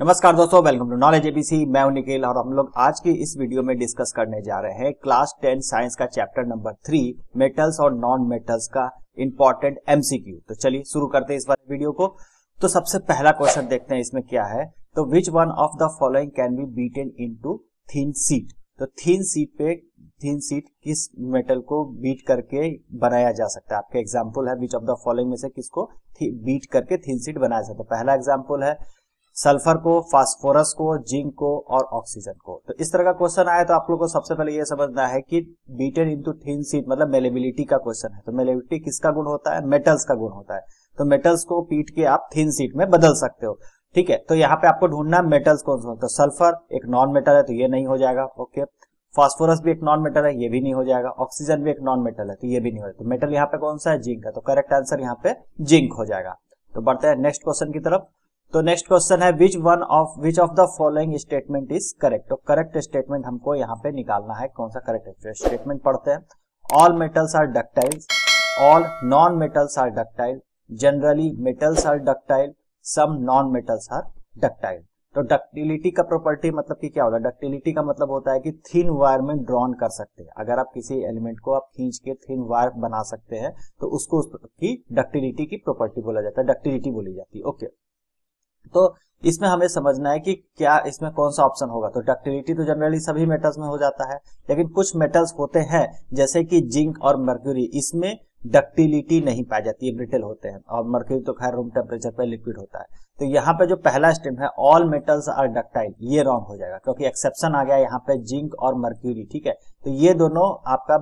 नमस्कार दोस्तों welcome to knowledge ABC मैं हूँ निखिल और हम लोग आज की इस वीडियो में डिस्कस करने जा रहे हैं क्लास टेन साइंस का चैप्टर नंबर थ्री मेटल्स और नॉन मेटल्स का इंपॉर्टेंट एमसीक्यू तो चलिए शुरू करते हैं इस बार वीडियो को। तो सबसे पहला क्वेश्चन देखते हैं इसमें क्या है। तो which one of the following can be beaten into thin sheet तो थीन सीट पे थीन सीट किस मेटल को बीट करके बनाया जा सकता है? आपके एग्ज़ाम्पल है विच ऑफ़ द फॉलोइंग में से किसको बीट करके थीन सीट बनाया सकता है। पहला एग्ज़ाम्पल है सल्फ़र को, फास्फोरस को, जिंक को और ऑक्सीजन को। तो इस तरह का क्वेश्चन आया तो आप लोग को सबसे पहले ये समझना है कि बीटेन इंटू थीन सीट मतलब मेलेबिलिटी का क्वेश्चन है। तो मेलेबिलिटी किसका गुण होता है? मेटल्स का गुण होता है। तो मेटल्स को पीट के आप थीन सीट में बदल सकते हो। ठीक है? तो यहाँ पे आपको ढूंढना मेटल्स कौन सा तो सल्फ़र एक नॉन मेटल है तो ये नहीं हो जाएगा। ओके? फास्फोरस भी एक नॉन मेटल है, ये भी नहीं हो जाएगा। ऑक्सीजन भी एक नॉन मेटल है तो ये भी नहीं हो जाएगा। तो मेटल यहाँ पे कौन सा है? जिंक है। तो करेक्ट आंसर यहाँ पे जिंक हो जाएगा। तो बढ़ते हैं नेक्स्ट क्वेश्चन की तरफ़। तो नेक्स्ट क्वेश्चन है which one of which of the following statement is correct तो करेक्ट स्टेटमेंट हमको यहाँ पे निकालना है, कौन सा करेक्ट स्टेटमेंट पढ़ते हैं। All metals are ductiles all non metals are ductile generally metals are ductile some non metals are ductile तो डक्टिलिटी का प्रॉपर्टी मतलब कि क्या होता है? डक्टिलिटी का मतलब होता है कि थिन वायर में ड्रॉन कर सकते हैं। अगर आप किसी एलिमेंट को आप खींच के थिन वायर बना सकते हैं तो उसको उसकी डक्टिलिटी की प्रॉपर्टी बोला जाता है। डक्टिलिटी बोली जाती है। ओके तो इसमें हमें समझना है कि क्या इसमें कौन सा ऑप्शन होगा। तो डक्टिलिटी तो जनरली सभी मेटल्स में हो जाता है, लेकिन कुछ मेटल्स होते हैं, जैसे कि जिंक और मर्क्यूरी इसमें डक्टिलिटी नहीं पाई जाती है ब्रिटेल होते हैं। और मर्क्यूरी तो खैर रूम टेम्परेचर पर लिक्विड होता है। तो यहाँ पे जो पहला स्टेप है ऑल मेटल्स आर डक्टाइल ये रॉन्ग हो जाएगा, क्योंकि एक्सेप्शन आ गया यहाँ पे जिंक और मर्क्यूरी ठीक है? तो ये दोनों आपका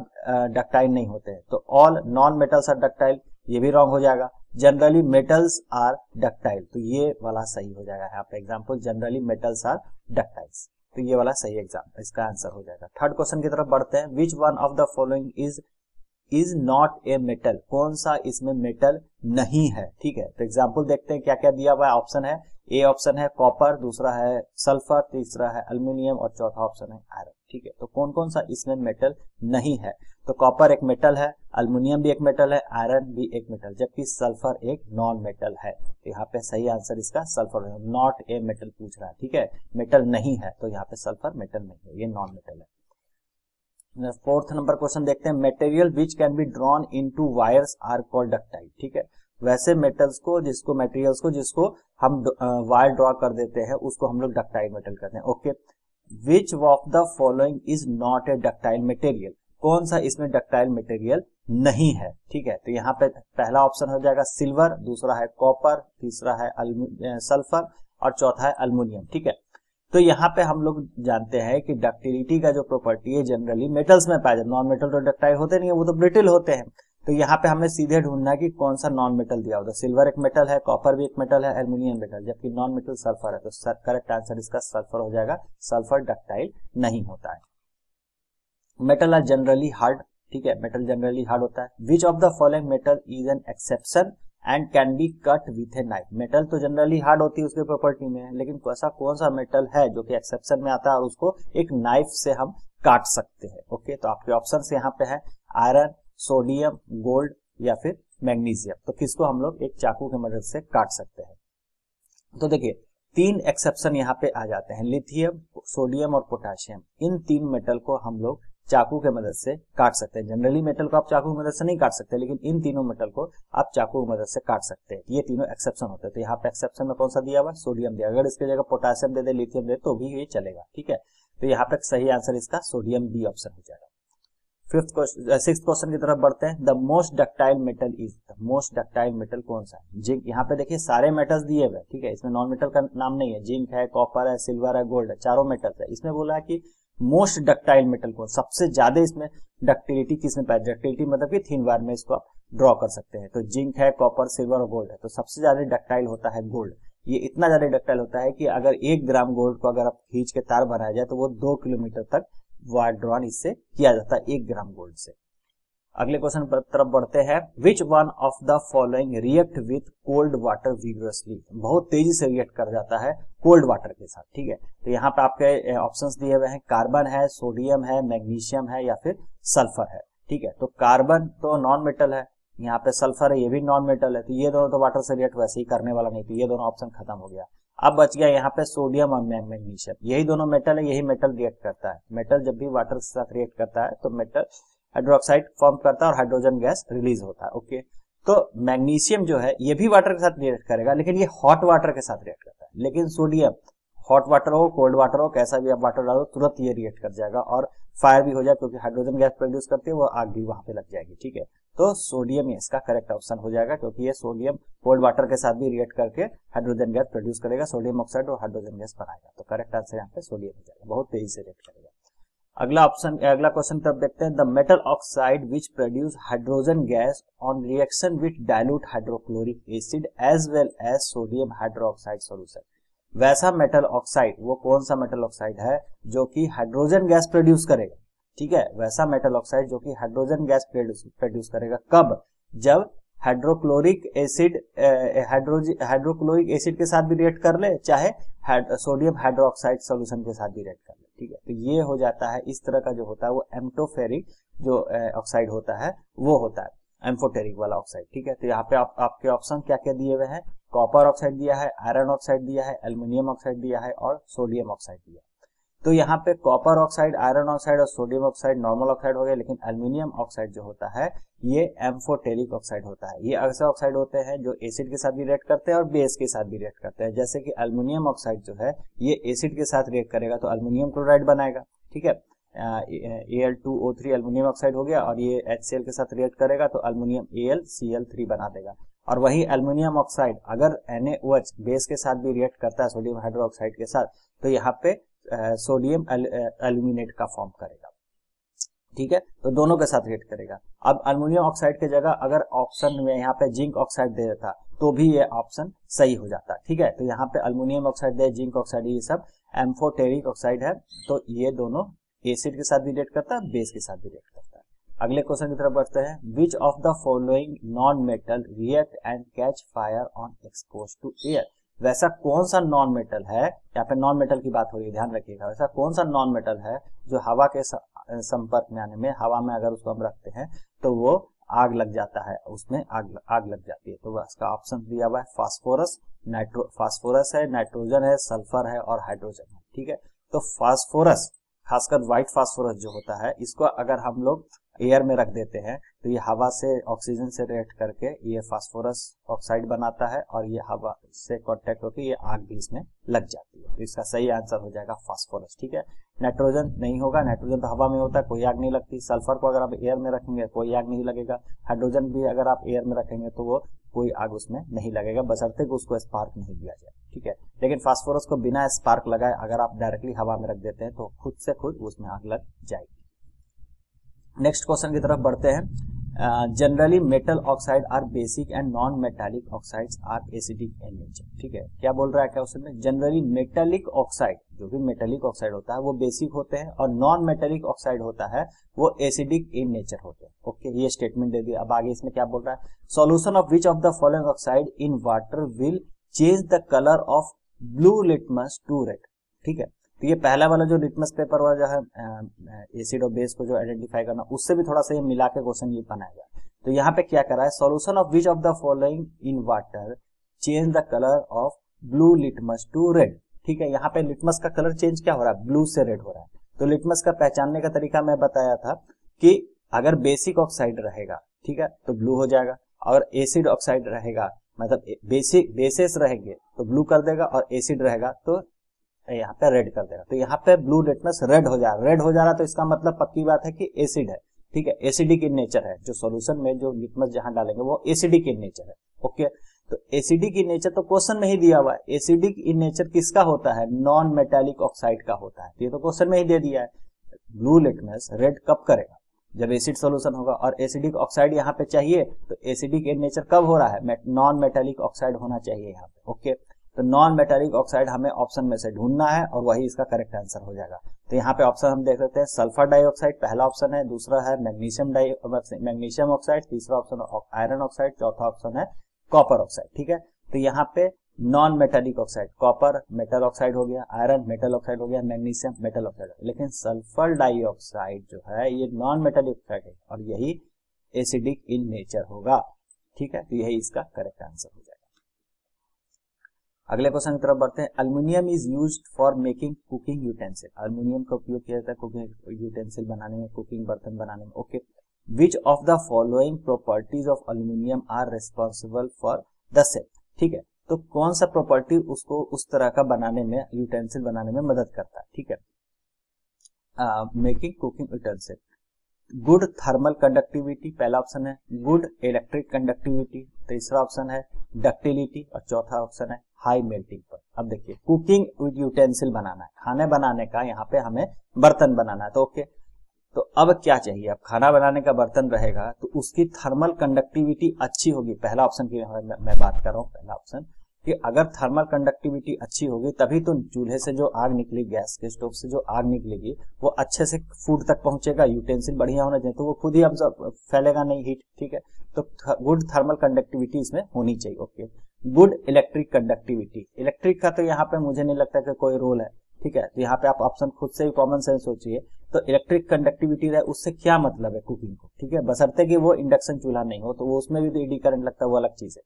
डक्टाइल नहीं होते हैं। तो all non metals are ductile ये भी रॉन्ग हो जाएगा। जनरली मेटल्स आर डक्टाइल तो ये वाला सही हो जाएगा। यहाँ पे example generally metals are ductiles तो ये वाला सही एग्ज़ाम इसका आंसर हो जाएगा। थर्ड क्वेश्चन की तरफ़ बढ़ते हैं। Which one of the following is is not a metal कौन सा इसमें मेटल नहीं है? ठीक है? तो एग्ज़ाम्पल देखते हैं क्या क्या दिया हुआ है। ऑप्शन है ए ऑप्शन है कॉपर दूसरा है सल्फ़र तीसरा है अल्यूमिनियम और चौथा ऑप्शन है आयरन ठीक है? तो कौन कौन सा इसमें मेटल नहीं है? तो कॉपर एक मेटल है अल्यूमिनियम भी एक मेटल है आयरन भी एक मेटल जबकि सल्फ़र एक नॉन मेटल है। तो यहाँ पे सही आंसर इसका सल्फ़र नॉट ए मेटल पूछ रहा है, ठीक है? मेटल नहीं है तो यहाँ पे सल्फ़र मेटल नहीं है, ये नॉन मेटल है फोर्थ नंबर क्वेश्चन देखते हैं। Material which can be drawn into wires are called ductile ठीक है? वैसे मेटल्स को, जिसको मेटेरियल्स को, जिसको हम वायर ड्रॉ कर देते हैं, उसको हम लोग डक्टाइल मेटल कहते हैं okay which of the following is not a ductile material कौन सा इसमें डक्टाइल मटेरियल नहीं है? ठीक है तो यहाँ पे पहला ऑप्शन हो जाएगा सिल्वर दूसरा है कॉपर तीसरा है सल्फ़र और चौथा है अल्मोनियम ठीक है? तो यहाँ पे हम लोग जानते हैं कि डक्टिलिटी का जो प्रॉपर्टी है जनरली मेटल्स में पाया जाता है। नॉन मेटल तो डक्टाइल होते नहीं है, वो तो ब्रिटिल होते हैं। तो यहाँ पे हमें सीधे ढूंढना है कि कौन सा नॉन मेटल दिया होता है। सिल्वर एक मेटल है कॉपर भी एक मेटल है एल्यूमिनियम मेटल जबकि नॉन मेटल सल्फ़र है। तो करेक्ट आंसर इसका सल्फ़र हो जाएगा। सल्फ़र डक्टाइल नहीं होता है। मेटल आर जनरली हार्ड ठीक है? मेटल जनरली हार्ड होता है। Which of the following metal is an exception and can be cut with a knife metal तो जनरली हार्ड होती है उसके प्रॉपर्टी में, लेकिन ऐसा कौन सा मेटल है जो कि एक्सेप्शन में आता है और उसको एक नाइफ से हम काट सकते हैं? ओके तो आपके ऑप्शन यहाँ पे है। आयरन सोडियम गोल्ड या फिर मैग्नीशियम तो किसको हम लोग एक चाकू की मदद से काट सकते हैं? तो देखिए, तीन एक्सेप्शन यहाँ पे आ जाते हैं। लिथियम सोडियम और पोटाशियम इन तीन मेटल को हम लोग चाकू के मदद से काट सकते हैं। जनरली मेटल को आप चाकू की मदद से नहीं काट सकते, लेकिन इन तीनों मेटल को आप चाकू की मदद से काट सकते हैं। ये तीनों एक्सेप्शन होते हैं। तो यहाँ पे एक्सेप्शन में कौन सा दिया हुआ सोडियम दिया अगर इसके जगह पोटासियम दे दे लिथियम दे तो भी ये चलेगा। ठीक है? तो यहाँ पे सही आंसर इसका सोडियम बी ऑप्शन हो जाएगा। फिफ्थ क्वेश्चन सिक्स क्वेश्चन की तरफ़ बढ़ते हैं। The most ductile metal is, the most ductile metal कौन सा है? जिंक, यहाँ पे देखिए सारे मेटल्स दिए हुए ठीक है? इसमें नॉन मेटल का नाम नहीं है। जिंक है कॉपर है सिल्वर है गोल्ड है, चारों मेटल्स है। इसमें बोला है कि मोस्ट डक्टाइल मेटल कौन, सबसे ज़्यादा इसमें डक्टिलिटी किसमें पाया डक्टिलिटी मतलब कि थीन वार में इसको आप ड्रॉ कर सकते हैं। तो जिंक है कॉपर सिल्वर और गोल्ड है। तो सबसे ज़्यादा डक्टाइल होता है गोल्ड ये इतना ज़्यादा डक्टाइल होता है कि अगर एक ग्राम गोल्ड को अगर आप खींच के तार बनाया जाए तो वो दो किलोमीटर तक वायर इससे किया जाता है एक ग्राम गोल्ड से। अगले क्वेश्चन पर तरफ़ बढ़ते हैं। Which one of the following react with cold water vigorously बहुत तेज़ी से रिएक्ट कर जाता है कोल्ड वाटर के साथ, ठीक है? तो यहाँ पे आपके ऑप्शंस दिए हुए हैं। कार्बन है सोडियम है मैग्नीशियम है या फिर सल्फ़र है, ठीक है? तो कार्बन तो नॉन मेटल है, यहाँ पे सल्फ़र है, ये भी नॉन मेटल है तो ये दोनों तो वाटर से रिएक्ट वैसे ही करने वाला नहीं तो ये दोनों ऑप्शन खत्म हो गया। अब बच गया यहाँ पे सोडियम और मैग्नीशियम। यही दोनों मेटल है, यही मेटल रिएक्ट करता है। मेटल जब भी वाटर के साथ रिएक्ट करता है तो मेटल हाइड्रोक्साइड फॉर्म करता है और हाइड्रोजन गैस रिलीज़ होता है ओके तो मैग्नीशियम जो है, ये भी वाटर के साथ रिएक्ट करेगा, लेकिन ये हॉट वाटर के साथ रिएक्ट करता है। लेकिन सोडियम हॉट वाटर हो कोल्ड वाटर हो, कैसा भी आप वाटर डालो, तुरंत ये रिएक्ट कर जाएगा और फायर भी हो जाए, क्योंकि हाइड्रोजन गैस प्रोड्यूस करती है, वो आग भी वहाँ पे लग जाएगी, ठीक है? तो सोडियम इसका करेक्ट ऑप्शन हो जाएगा, क्योंकि ये सोडियम कोल्ड वाटर के साथ भी रिएक्ट करके हाइड्रोजन गैस प्रोड्यूस करेगा, सोडियम ऑक्साइड और हाइड्रोजन गैस बनाएगा तो करेक्ट आंसर यहाँ पे सोडियम हो जाएगा। बहुत तेज़ी से रिएक्ट करेगा। अगला ऑप्शन अगला क्वेश्चन तब देखते हैं। The metal oxide which produce hydrogen gas on reaction with dilute hydrochloric acid as well as sodium hydroxide solution वैसा मेटल ऑक्साइड वो कौन सा मेटल ऑक्साइड है, जो कि हाइड्रोजन गैस प्रोड्यूस करेगा? ठीक है वैसा मेटल ऑक्साइड जो कि हाइड्रोजन गैस प्रोड्यूस करेगा। कब? जब हाइड्रोक्लोरिक एसिड हाइड्रोक्लोरिक एसिड के साथ भी रिएक्ट कर ले चाहे सोडियम हाइड्रोक्साइड सोल्यूशन के साथ भी रिएक्ट कर ले ठीक है? तो ये हो जाता है इस तरह का जो होता है वो एम्टोफेरिक जो ऑक्साइड होता है वो होता है एम्फोटेरिक वाला ऑक्साइड ठीक है? तो यहाँ पे आप, आपके ऑप्शन क्या क्या दिए हुए हैं? कॉपर ऑक्साइड दिया है आयरन ऑक्साइड दिया है एल्यूमिनियम ऑक्साइड दिया है और सोडियम ऑक्साइड दिया है। तो यहाँ पे कॉपर ऑक्साइड आयरन ऑक्साइड और सोडियम ऑक्साइड नॉर्मल ऑक्साइड हो गया लेकिन एल्यूमिनियम ऑक्साइड जो होता है, ये एम्फोटेरिक ऑक्साइड होता है। ये ऐसे ऑक्साइड होते हैं जो एसिड के साथ भी रिएक्ट करते हैं और बेस के साथ भी रिएक्ट करते हैं। जैसे कि एल्यूमिनियम ऑक्साइड जो है, ये एसिड के साथ रिएक्ट करेगा तो एल्यूमिनियम क्लोराइड बनाएगा, ठीक है? A L two O three aluminium oxide हो गया और ये एच सी एल के साथ रिएक्ट करेगा तो aluminium A L C L three बना देगा। और वही एल्यूमिनियम ऑक्साइड अगर NaOH बेस के साथ भी रिएक्ट करता है सोडियम हाइड्रोक्साइड के साथ तो यहाँ पे सोडियम एल्यूमिनेट का फॉर्म करेगा। ठीक है? तो दोनों के साथ रिएक्ट करेगा। अब अल्मोनियम ऑक्साइड की जगह अगर ऑप्शन में यहाँ पे जिंक ऑक्साइड दे देता तो भी ये ऑप्शन सही हो जाता। ठीक है? तो यहाँ पे अल्मोनियम ऑक्साइड दे जिंक ऑक्साइड ये सब। एम्फोटेरिक ऑक्साइड है तो ये दोनों एसिड के साथ भी रिएक्ट करता है बेस के साथ भी रिएक्ट करता। है अगले क्वेश्चन की तरफ़ बढ़ते हैं। Which of the following non metal react and catch fire on expose to air वैसा कौन सा नॉन मेटल है? यहाँ पे नॉन मेटल की बात हो रही है, ध्यान रखिएगा। वैसा कौन सा नॉन मेटल है जो हवा के संपर्क में आने में, हवा में अगर उसको हम रखते हैं तो वो आग लग जाता है। उसमें आग आग लग जाती है। तो इसका ऑप्शन दिया हुआ है फास्फोरस नाइट्रो फास्फोरस है नाइट्रोजन है सल्फ़र है और हाइड्रोजन है। ठीक है? तो फास्फोरस खासकर व्हाइट फास्फोरस जो होता है, इसको अगर हम लोग एयर में रख देते हैं तो ये हवा से ऑक्सीजन से रिएक्ट करके ये फास्फोरस ऑक्साइड बनाता है और ये हवा से कॉन्टेक्ट होकर ये आग भी इसमें लग जाती है। तो इसका सही आंसर हो जाएगा फास्फोरस ठीक है? नाइट्रोजन नहीं होगा नाइट्रोजन तो हवा में होता है, कोई आग नहीं लगती। सल्फ़र को अगर आप एयर में रखेंगे, कोई आग नहीं लगेगा। हाइड्रोजन भी अगर आप एयर में रखेंगे तो वो कोई आग उसमें नहीं लगेगा। बसरते को उसको स्पार्क नहीं दिया जाए, ठीक है? लेकिन फास्फोरस को बिना स्पार्क लगाए अगर आप डायरेक्टली हवा में रख देते हैं तो खुद से खुद उसमें आग लग जाएगी। नेक्स्ट क्वेश्चन की तरफ़ बढ़ते हैं। Generally metal oxide are basic and non metallic oxides are acidic in nature ठीक है? क्या बोल रहा है क्वेश्चन में जनरली मेटालिक ऑक्साइड जो भी मेटालिक ऑक्साइड होता है, वो बेसिक होते हैं और नॉन मेटालिक ऑक्साइड होता है, वो एसिडिक इन नेचर होते हैं। ओके ये स्टेटमेंट दे दिया। अब आगे इसमें क्या बोल रहा है? Solution of which of the following oxide in water will change the colour of blue litmus to red ठीक है? तो ये पहला वाला जो लिटमस पेपर वाला जो है एसिड और बेस को जो आइडेंटिफाई करना, उससे भी थोड़ा सा ये मिला के क्वेश्चन ये बनाएगा। तो यहाँ पे क्या करा है? Solution of which of the following in water change the colour of blue litmus to red ठीक है, यहाँ पे लिटमस का कलर चेंज क्या हो रहा है? ब्लू से रेड हो रहा है। तो लिटमस का पहचानने का तरीका मैं बताया था कि अगर बेसिक ऑक्साइड रहेगा, ठीक है तो ब्लू हो जाएगा। और एसिड ऑक्साइड रहेगा मतलब बेसिक बेसिस रहेंगे तो ब्लू कर देगा और एसिड रहेगा तो यहाँ पे रेड कर देगा। तो यहाँ पे ब्लू लिटमस रेड हो जा रहा रेड हो जा रहा तो इसका मतलब पक्की बात है कि एसिड है। ठीक है? एसिडिक इन नेचर है। जो सॉल्यूशन में जो लिटमस जहाँ डालेंगे, वो एसिडिक इन नेचर है। ओके तो एसिडिक इन नेचर तो क्वेश्चन में ही दिया हुआ है। एसिडिक इन नेचर किसका होता है? नॉन मेटेलिक ऑक्साइड का होता है। ये तो क्वेश्चन में ही दे दिया है। ब्लू लिटमस रेड कब करेगा? जब एसिड सोल्यूशन होगा। और एसिडिक ऑक्साइड यहाँ पे चाहिए तो एसिडिक इन नेचर कब हो रहा है? नॉन मेटेलिक ऑक्साइड होना चाहिए यहाँ पे। ओके तो नॉन मेटेलिक ऑक्साइड हमें ऑप्शन में से ढूंढना है और वही इसका करेक्ट आंसर हो जाएगा। तो यहाँ पे ऑप्शन हम देख सकते हैं सल्फ़र डाइऑक्साइड पहला ऑप्शन है, दूसरा है मैग्नीशियम डाई मैग्नीशियम ऑक्साइड तीसरा ऑप्शन आयरन ऑक्साइड चौथा ऑप्शन है कॉपर ऑक्साइड ठीक है? तो यहाँ पे non metallic oxide copper metal oxide हो गया आयरन मेटल ऑक्साइड हो गया मैग्नीशियम मेटल ऑक्साइड लेकिन सल्फ़र डाइऑक्साइड जो है, ये नॉन मेटेलिक ऑक्साइड है और यही एसिडिक इन नेचर होगा, ठीक है? तो यही इसका करेक्ट आंसर हो जाएगा। अगले क्वेश्चन की तरफ़ बढ़ते हैं। Aluminium is use for making cooking utensil aluminium का उपयोग किया जाता है कुकिंग यूटेंसिल बनाने में कुकिंग बर्तन बनाने में। Okay which of the following properties of aluminium are responsible for the set ठीक है? तो कौन सा प्रॉपर्टी उसको उस तरह का बनाने में यूटेंसिल बनाने में मदद करता है? ठीक है? Making cooking utensil good thermal conductivity पहला ऑप्शन है। गुड इलेक्ट्रिक कंडक्टिविटी तीसरा ऑप्शन है। डक्टिलिटी और चौथा ऑप्शन है। हाई मेल्टिंग पर अब देखिए कुकिंग विद यूटेंसिल बनाना है। खाने बनाने का यहाँ पे हमें बर्तन बनाना है तो ओके तो अब क्या चाहिए? अब खाना बनाने का बर्तन रहेगा तो उसकी थर्मल कंडक्टिविटी अच्छी होगी। पहला ऑप्शन की मैं बात कर रहा हूँ, पहला ऑप्शन कि अगर थर्मल कंडक्टिविटी अच्छी होगी, तभी तो चूल्हे से जो आग निकली, गैस के स्टोव से जो आग निकलेगी, वो अच्छे से फ़ूड तक पहुंचेगा यूटेंसिल बढ़िया होना चाहिए तो वो खुद ही अब फैलेगा नहीं हीट ठीक है? तो गुड थर्मल कंडक्टिविटी इसमें होनी चाहिए okay good electric conductivity. Electric का तो यहाँ पे मुझे नहीं लगता कि कोई रोल है, ठीक है? तो यहाँ पे आप ऑप्शन खुद से ही कॉमन सेंस सोचिए। तो इलेक्ट्रिक कंडक्टिविटी रहे, उससे क्या मतलब है कुकिंग को, ठीक है? बसरते कि वो इंडक्शन चूल्हा नहीं हो तो वो उसमें भी तो ईडी करंट लगता है, वो अलग चीज़ है।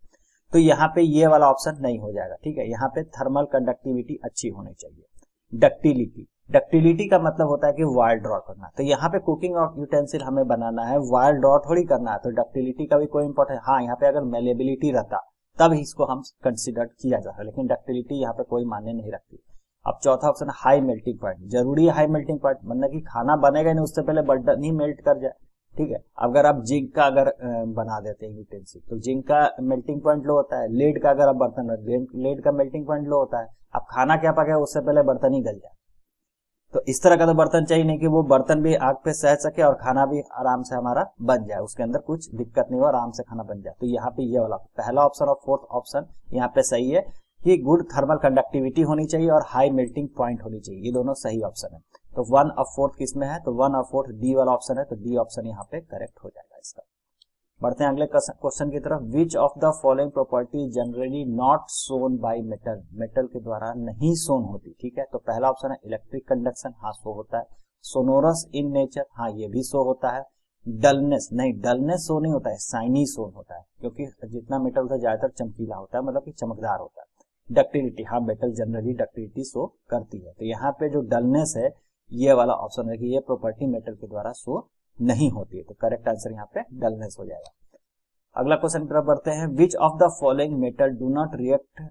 तो यहाँ पे ये वाला ऑप्शन नहीं हो जाएगा, ठीक है? यहाँ पे थर्मल कंडक्टिविटी अच्छी होनी चाहिए। डक्टिलिटी डक्टिलिटी का मतलब होता है कि वायर ड्रॉ करना। तो यहाँ पे कुकिंग और यूटेंसिल हमें बनाना है वायर ड्रॉ थोड़ी करना है तो डक्टिलिटी का भी कोई इंपॉर्टेंट हाँ। यहाँ पे अगर मेलेबिलिटी रहता तब इसको हम कंसिडर किया जाता लेकिन डक्टिलिटी यहाँ पे कोई मान्य नहीं रखती। अब चौथा ऑप्शन हाई मेल्टिंग पॉइंट ज़रूरी है हाई मेल्टिंग पॉइंट मतलब कि खाना बनेगा नहीं, उससे पहले बटन ही मेल्ट कर जाए। ठीक है? अगर आप जिंक का अगर बना देते हैं यूटेंसिल तो जिंक का मेल्टिंग पॉइंट लो होता है। लेड का अगर आप बर्तन लेड का मेल्टिंग पॉइंट लो होता है अब खाना क्या पका उससे पहले बर्तन ही गल जाए। तो इस तरह का तो बर्तन चाहिए नहीं कि वो बर्तन भी आग पे सह सके और खाना भी आराम से हमारा बन जाए। उसके अंदर कुछ दिक्कत नहीं हो, आराम से खाना बन जाए। तो यहाँ पे ये वाला पहला ऑप्शन और फोर्थ ऑप्शन यहाँ पे सही है कि गुड थर्मल कंडक्टिविटी होनी चाहिए और हाई मेल्टिंग पॉइंट होनी चाहिए। ये दोनों सही ऑप्शन है। तो वन ऑफ़ फोर्थ किसमें है? तो वन ऑफ़ फोर्थ डी वाला ऑप्शन है। तो डी ऑप्शन यहाँ पे करेक्ट हो जाएगा इसका। बढ़ते हैं अगले क्वेश्चन की तरफ़। Which of the following property generally not shown by metal metal के द्वारा नहीं सोन होती, ठीक है? तो पहला ऑप्शन है इलेक्ट्रिक कंडक्शन हाँ सो होता है। सोनोरस इन नेचर हाँ ये भी सो होता है। डलनेस नहीं डलनेस सो नहीं होता है साइनी सोन होता है। क्योंकि जितना मेटल होता है ज़्यादातर चमकीला होता है मतलब कि चमकदार होता है। डक्टिलिटी हाँ मेटल जनरली डक्टिलिटी शो करती है। तो यहाँ पे जो डलनेस है, ये वाला ऑप्शन है कि ये प्रॉपर्टी मेटल के द्वारा शो नहीं होती है। तो करेक्ट आंसर यहाँ पे डलनेस हो जाएगा। अगला क्वेश्चन की तरफ़ बढ़ते हैं। Which of the following metal do not react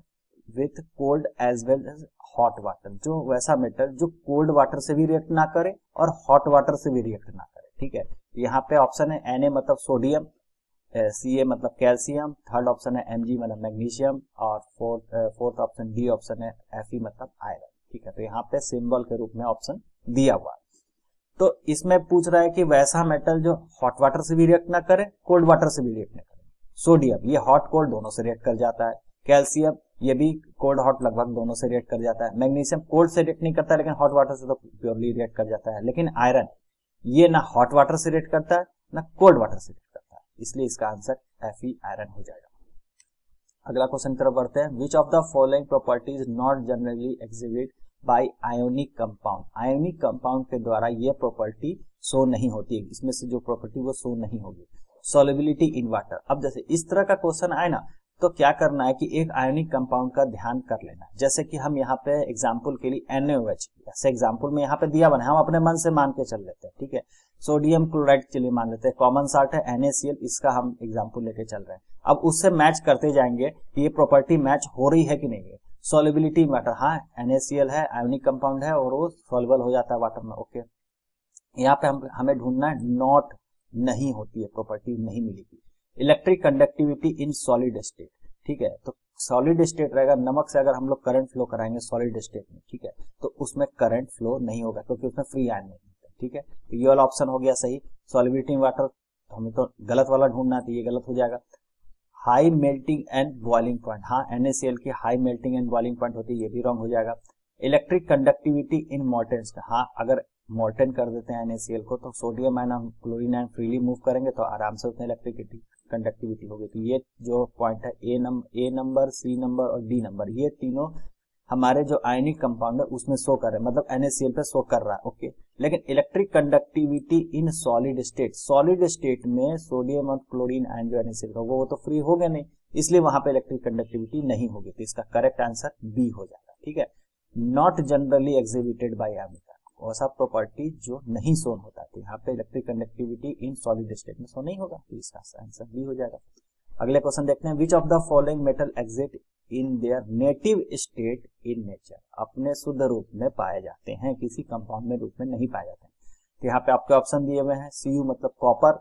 with cold as well as hot water जो वैसा मेटल जो कोल्ड वाटर से भी रिएक्ट ना करे और हॉट वाटर से भी रिएक्ट ना करे। ठीक है? यहाँ पे ऑप्शन है एन मतलब सोडियम सी ए मतलब कैल्सियम थर्ड ऑप्शन है एम मतलब मैग्नीशियम और fourth fourth option D option है एफ़ मतलब आयरन ठीक है? तो यहाँ पे सिंबल के रूप में ऑप्शन दिया हुआ तो इसमें पूछ रहा है कि वैसा मेटल जो हॉट वाटर से भी रिएक्ट ना करे कोल्ड वाटर से भी रिएक्ट ना करे। सोडियम ये हॉट कोल्ड दोनों से रिएक्ट कर जाता है। कैल्सियम ये भी कोल्ड हॉट लगभग दोनों से रिएक्ट कर जाता है। मैग्नीशियम कोल्ड से रिएक्ट नहीं करता, लेकिन हॉट वाटर से तो प्योरली रिएक्ट कर जाता है। लेकिन आयरन ये ना हॉट वाटर से रिएक्ट करता है, ना कोल्ड वाटर से रिएक्ट करता है। इसलिए इसका आंसर एफ़ आयरन हो जाएगा। अगला क्वेश्चन तरफ़ बढ़ते हैं। Which of the following properties not generally exhibit by ionic compound ionic compound के द्वारा ये प्रॉपर्टी शो नहीं होती है। इसमें से जो प्रॉपर्टी वो शो नहीं होगी। सोलिबिलिटी इन वाटर अब जैसे इस तरह का क्वेश्चन आए ना तो क्या करना है कि एक आयोनिक कंपाउंड का ध्यान कर लेना जैसे कि हम यहाँ पे एग्ज़ाम्पल के लिए एनओएच जैसे एग्ज़ाम्पल में यहाँ पे दिया बना हम अपने मन से मान के चल लेते हैं, ठीक है? सोडियम क्लोराइड के लिए मान लेते हैं। कॉमन साल्ट है एनएसीएल इसका हम एग्ज़ाम्पल लेके चल रहे हैं। अब उससे मैच करते जाएँगे कि ये प्रॉपर्टी मैच हो रही है कि नहीं है। सोलिबिलिटी वाटर हाँ एनएसीएल है आयोनिक कंपाउंड है, और वो सोलबल हो जाता है वाटर में ओके यहाँ पे हम, हमें ढूंढना है नॉट नहीं होती है प्रॉपर्टी नहीं मिलेगी। Electric conductivity in solid state ठीक है? तो सॉलिड स्टेट रहेगा, नमक से अगर हम लोग करंट फ्लो कराएँगे सॉलिड स्टेट में, ठीक है? तो उसमें करंट फ्लो नहीं होगा, क्योंकि उसमें फ्री आयन नहीं होता, ठीक है? तो ये वाला ऑप्शन हो गया सही। सॉलिबिलिटी वाटर तो हमें तो गलत वाला ढूंढना है तो ये गलत हो जाएगा। High melting and boiling point. हाँ एनएसएल की high melting and boiling point होती है, ये भी रॉन्ग हो जाएगा। इलेक्ट्रिक कंडक्टिविटी इन मोर्टेन हाँ अगर मोर्टेन कर देते हैं एनएसएल को तो सोडियम, आयन और क्लोरीन आयन फ्रीली मूव करेंगे तो आराम से उसमें इलेक्ट्रिसिटी, कंडक्टिविटी होगी। तो ये जो पॉइंट है A number A number C number और डी नंबर, ये तीनों हमारे जो आयनिक कंपाउंड है, उसमें शो कर रहे हैं। मतलब एनएसीएल पे शो कर रहा है ओके लेकिन electric conductivity in solid state solid state में सोडियम और क्लोरीन आयन जो एनएसीएल का, वो तो फ्री हो गए नहीं। इसलिए वहाँ पे इलेक्ट्रिक कंडक्टिविटी नहीं होगी। तो इसका करेक्ट आंसर बी हो जाएगा, ठीक है? Not generally exhibited by ammeter ऐसा प्रॉपर्टी जो नहीं सोन होता। तो यहाँ पे electric conductivity in solid state में सो नहीं होगा तो इसका आंसर बी हो जाएगा। अगले क्वेश्चन देखते हैं which of the following metal exist in their native state in nature अपने शुद्ध रूप में पाए जाते हैं, किसी कंपाउंड में रूप में नहीं पाए जाते हैं। तो यहाँ पे आपके ऑप्शन दिए हुए हैं सी यू मतलब कॉपर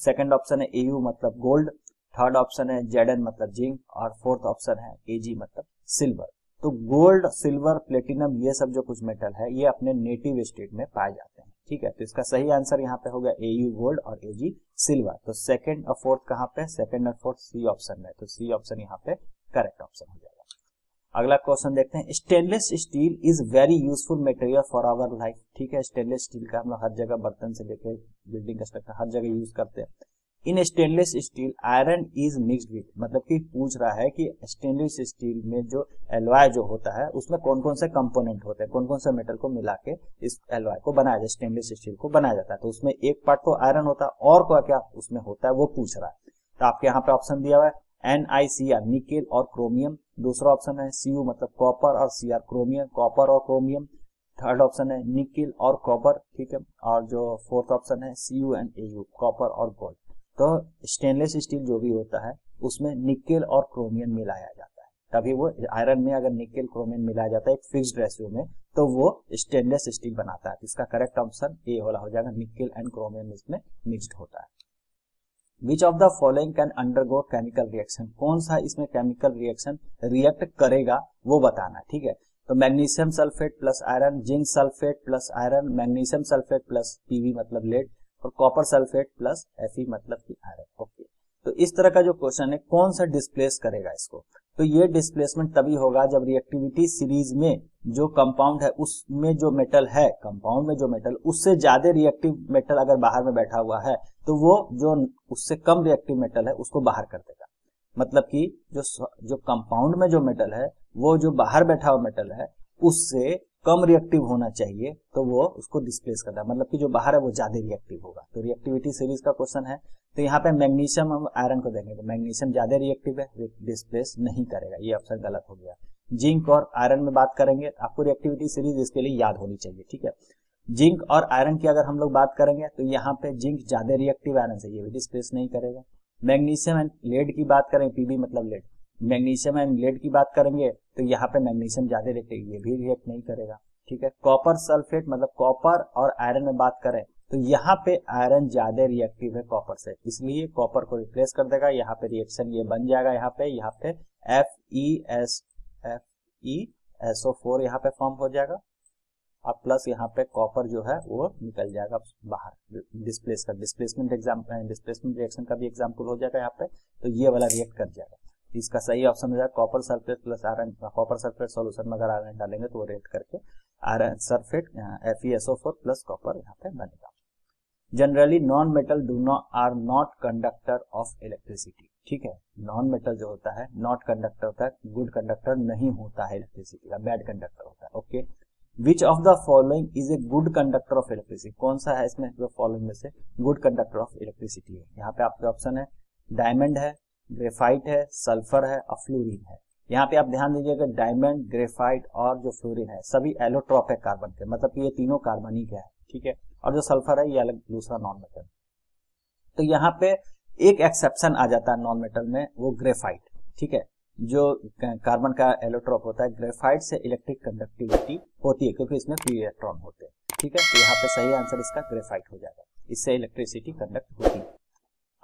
सेकंड ऑप्शन है ए यू मतलब गोल्ड थर्ड ऑप्शन है जेड एन मतलब जिंक और फोर्थ ऑप्शन है ए जी मतलब सिल्वर तो गोल्ड सिल्वर प्लेटिनम ये सब जो कुछ मेटल है, ये अपने नेटिव स्टेट में पाए जाते हैं। ठीक है तो इसका सही आंसर यहाँ पे होगा एयू गोल्ड और ए सिल्वर तो सेकंड और फोर्थ कहाँ पे? सेकंड और फोर्थ सी ऑप्शन में. तो सी ऑप्शन यहाँ पे करेक्ट ऑप्शन हो जाएगा। अगला क्वेश्चन देखते हैं. Stainless steel is very useful material for our life ठीक है स्टेनलेस स्टील का हम लोग हर जगह बर्तन से लेकर बिल्डिंग कंस्ट्रक्शन हर जगह यूज़ करते हैं। In stainless steel iron is mixed with मतलब कि पूछ रहा है कि स्टेनलेस स्टील में जो एलवाय जो होता है, उसमें कौन कौन से कंपोनेंट होते हैं कौन कौन से मेटल को मिला के इस एलवाय को बनाया जाए स्टेनलेस स्टील को बनाया जाता है। तो उसमें एक पार्ट तो आयरन होता है, और क्या क्या उसमें होता है, वो पूछ रहा है। तो आपके यहाँ पे ऑप्शन दिया हुआ है N I C R nickel और क्रोमियम दूसरा ऑप्शन है सी यू मतलब कॉपर और सी आर क्रोमियम कॉपर और क्रोमियम थर्ड ऑप्शन है निकिल और कॉपर ठीक है। और जो फोर्थ ऑप्शन है C U and A U copper और गोल्ड तो स्टेनलेस स्टील जो भी होता है, उसमें निकेल और क्रोमियम मिलाया जाता है। तभी वो आयरन में अगर निकेल क्रोमियम मिलाया जाता है एक फिक्स्ड रेशियो में तो वो स्टेनलेस स्टील बनाता है। इसका करेक्ट ऑप्शन ए वाला हो जाएगा निकेल एंड क्रोमियम इसमें मिक्सड होता है। Which of the following can undergo chemical reaction कौन सा इसमें केमिकल रिएक्शन रिएक्ट करेगा, वो बताना, ठीक है? तो magnesium sulphate plus iron zinc sulphate plus iron magnesium sulphate plus P मतलब लेड और कॉपर सल्फेट प्लस एफ़ मतलब की आयरन ओके तो इस तरह का जो क्वेश्चन है, कौन सा डिस्प्लेस करेगा इसको? तो ये डिस्प्लेसमेंट तभी होगा जब रिएक्टिविटी सीरीज़ में जो कंपाउंड है, उसमें जो मेटल है कंपाउंड में जो मेटल उससे ज़्यादा रिएक्टिव मेटल अगर बाहर में बैठा हुआ है तो वो जो उससे कम रिएक्टिव मेटल है, उसको बाहर कर देगा। मतलब कि जो जो कंपाउंड में जो मेटल है, वो जो बाहर बैठा हुआ मेटल है, उससे कम रिएक्टिव होना चाहिए तो वो उसको डिस्प्लेस करता है। मतलब कि जो बाहर है, वो ज़्यादा रिएक्टिव होगा। तो रिएक्टिविटी सीरीज़ का क्वेश्चन है। तो यहाँ पे मैग्नीशियम हम आयरन को देखेंगे। तो मैग्नीशियम ज़्यादा रिएक्टिव है डिस्प्लेस नहीं करेगा। ये ऑप्शन गलत हो गया। जिंक और आयरन में बात करेंगे, आपको रिएक्टिविटी सीरीज़ इसके लिए याद होनी चाहिए, ठीक है? जिंक और आयरन की अगर हम लोग बात करेंगे तो यहाँ पे जिंक ज़्यादा रिएक्टिव आयरन से ये भी डिस्प्लेस नहीं करेगा। मैग्नीशियम एंड लेड की बात करें पीबी मतलब लेड मैग्नीशियम एंड लेड की बात करेंगे तो यहाँ पे मैग्नीशियम ज़्यादा रिएक्टिव ये भी रिएक्ट नहीं करेगा, ठीक है? कॉपर सल्फेट मतलब कॉपर और आयरन में बात करें तो यहाँ पे आयरन ज़्यादा रिएक्टिव है कॉपर से, इसलिए कॉपर को रिप्लेस कर देगा, यहाँ पे रिएक्शन ये बन जाएगा यहाँ पे यहाँ पे F E S F E S O four यहाँ पे फॉर्म हो जाएगा, और प्लस यहाँ पे कॉपर जो है वो निकल जाएगा बाहर डिस्प्लेस का डिस्प्लेसमेंट एग्ज़ाम डिस्प्लेसमेंट रिएक्शन का भी एग्ज़ाम्पल हो जाएगा यहाँ पे तो ये वाला रिएक्ट कर जाएगा। इसका सही ऑप्शन हो जाएगा copper sulphate plus iron copper sulphate solution में अगर आयरन डालेंगे तो वो रिएक्ट करके iron sulphate F E S O four plus copper यहाँ पे बनेगा। Generally non metal do not are not conductor of electricity ठीक है? नॉन मेटल जो होता है नॉट कंडक्टर होता है गुड कंडक्टर नहीं होता है इलेक्ट्रिसिटी का बैड कंडक्टर होता है। Okay which of the following is a good conductor of electricity कौन सा है इसमें फॉलोइंग में से गुड कंडक्टर ऑफ़ इलेक्ट्रिसिटी है? यहाँ पे आपके ऑप्शन है डायमंड है ग्रेफाइट है, सल्फ़र है, और फ्लोरिन है। यहाँ पे आप ध्यान दीजिएगा डायमंड, ग्रेफाइट और जो फ्लोरिन है, सभी एलोट्रॉप है कार्बन के मतलब ये तीनों कार्बनिक है ठीक है? और जो सल्फ़र है, ये अलग दूसरा नॉन मेटल तो यहाँ पे एक एक्सेप्शन आ जाता है नॉन मेटल में, वो ग्रेफाइट, ठीक है? जो कार्बन का एलोट्रॉप होता है, ग्रेफाइट से इलेक्ट्रिक कंडक्टिविटी होती है, क्योंकि इसमें फ्री इलेक्ट्रॉन होते हैं, ठीक है? तो यहाँ पे सही आंसर इसका ग्रेफाइट हो जाएगा, इससे इलेक्ट्रिसिटी कंडक्ट होती है।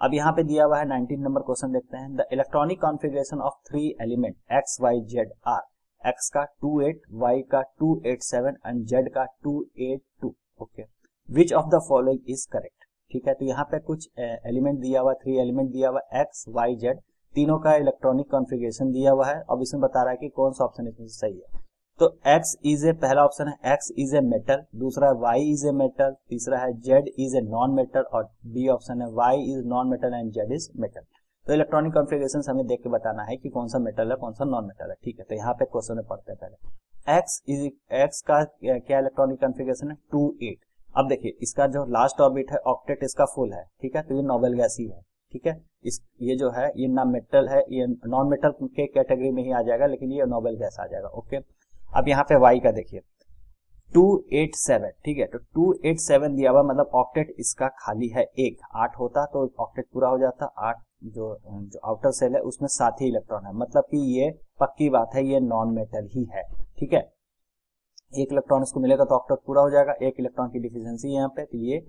अब यहाँ पे दिया हुआ है 19 नंबर क्वेश्चन देखते हैं। The electronic configuration of three element, X, Y, Z, are. X का टू एट, वाई का two eight seven, and Z का two eight two. Okay. Which of the following is correct? ठीक है तो यहाँ पे कुछ एलिमेंट दिया हुआ, थ्री एलिमेंट दिया हुआ, एक्स, वाई, जेड, तीनों का इलेक्ट्रॉनिक कॉन्फ़िगरेशन दिया हुआ है। अब इसमें बता रहा है कि कौन सा ऑप्शन इसमें सही है। तो X इज़ ए पहला ऑप्शन है, X इज़ ए मेटल दूसरा है Y इज़ ए मेटल तीसरा है Z is a non metal और B ऑप्शन है Y is non metal and Z is metal तो इलेक्ट्रॉनिक कॉन्फ़िगरेशन हमें देख के बताना है कि कौन सा मेटल है, कौन सा नॉन मेटल है, ठीक है? तो यहाँ पे क्वेश्चन में पढ़ते हैं पहले। एक्स इज़ एक्स का क्या इलेक्ट्रॉनिक कॉन्फ़िगरेशन है? टू एट अब देखिए, इसका जो लास्ट ऑर्बिट है ऑक्टेट इसका फुल है, ठीक है? तो ये नोबेल गैस ही है, ठीक है? इस, ये जो है, ये ना मेटल है, ये नॉन मेटल के कैटेगरी में ही आ जाएगा, लेकिन ये नोबल गैस आ जाएगा ओके अब यहाँ पे वाई का देखिए। 287 ठीक है? तो 287 दिया हुआ मतलब ऑक्टेट इसका खाली है एक। आठ होता तो ऑक्टेट पूरा हो जाता। आठ जो जो आउटर सेल है, उसमें सात ही इलेक्ट्रॉन है। मतलब कि ये पक्की बात है, ये नॉन मेटल ही है। ठीक है? एक इलेक्ट्रॉन इसको मिलेगा तो ऑक्टेट पूरा हो जाएगा। एक इलेक्ट्रॉन की डिफिशियंसी यहाँ पे तो ये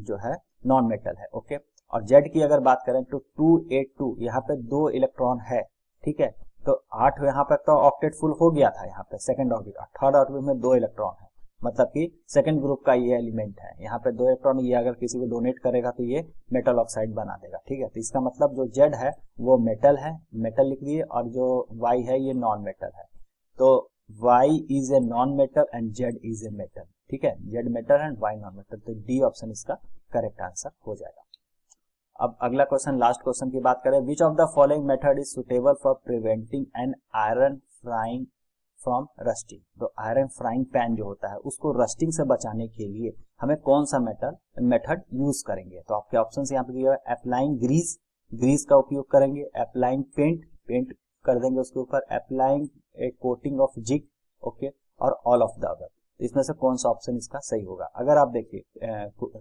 जो है नॉन मेटल है। ओके? और जेड की अगर बात करें तो टू एट टू यहाँ पे दो इलेक्ट्रॉन है। ठीक है? तो आठ यहाँ पर तो ऑक्टेट फुल हो गया था यहाँ पे सेकंड ऑर्बिट और थर्ड ऑर्बिट में दो इलेक्ट्रॉन है। मतलब कि सेकंड ग्रुप का ये एलिमेंट है। यहाँ पे दो इलेक्ट्रॉन ये अगर किसी को डोनेट करेगा तो ये मेटल ऑक्साइड बना देगा। ठीक है? तो इसका मतलब जो जेड है, वो मेटल है। मेटल लिख दिए और जो वाई है, ये नॉन मेटल है। तो Y is a non metal and Z is a metal ठीक है? Z metal and Y non metal तो डी ऑप्शन इसका करेक्ट आंसर हो जाएगा। अब अगला क्वेश्चन लास्ट क्वेश्चन की बात करें। Which of the following method is suitable for preventing an iron frying from rusting तो आयरन फ्राइंग पैन जो होता है, उसको रस्टिंग से बचाने के लिए हमें कौन सा मेटल मेथड यूज़ करेंगे? तो आपके ऑप्शन यहाँ पे दिया है अप्लाइंग ग्रीस ग्रीस का उपयोग करेंगे अप्लाइंग पेंट पेंट कर देंगे उसके ऊपर applying a coating of zinc okay और ऑल ऑफ़ द अदर इसमें से कौन सा ऑप्शन इसका सही होगा? अगर आप देखिए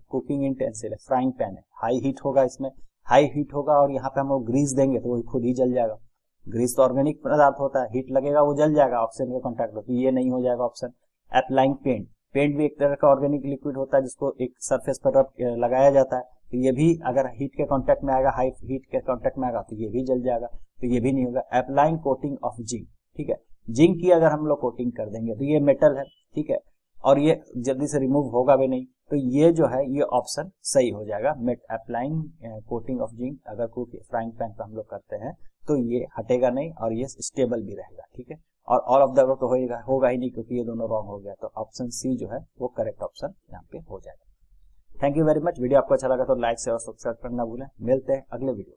कुकिंग इंटेंसिल है फ्राइंग पैन है हाई हीट होगा इसमें हाई हीट होगा और यहाँ पे हम लोग ग्रीस देंगे तो वो खुद ही जल जाएगा। ग्रीस तो ऑर्गेनिक पदार्थ होता है हीट लगेगा वो जल जाएगा ऑप्शन के कॉन्टेक्ट तो ये नहीं हो जाएगा ऑप्शन अप्लाइंग पेंट पेंट भी एक तरह का ऑर्गेनिक लिक्विड होता है जिसको एक सरफेस पर लगाया जाता है तो ये भी अगर हीट के कांटेक्ट में आएगा हाई हीट के कांटेक्ट में आएगा तो ये भी जल जाएगा तो ये भी नहीं होगा। अप्लाइंग कोटिंग ऑफ़ जिंक ठीक है? जिंक की अगर हम लोग कोटिंग कर देंगे तो ये मेटल है, ठीक है? और ये जल्दी से रिमूव होगा भी नहीं तो ये जो है, ये ऑप्शन सही हो जाएगा। मेट अप्लाइंग कोटिंग ऑफ़ जिंक अगर कोई फ्राइंग पैन पर हम लोग करते हैं तो ये हटेगा नहीं और ये स्टेबल भी रहेगा, ठीक है? और ऑल ऑफ़ द तो होगा होगा ही नहीं, क्योंकि ये दोनों रॉन्ग हो गया। तो ऑप्शन सी जो है, वो करेक्ट ऑप्शन यहाँ पे हो जाएगा। Thank you very much video आपको अच्छा लगा तो लाइक शेयर और सब्सक्राइब करना भूलें। मिलते हैं अगले वीडियो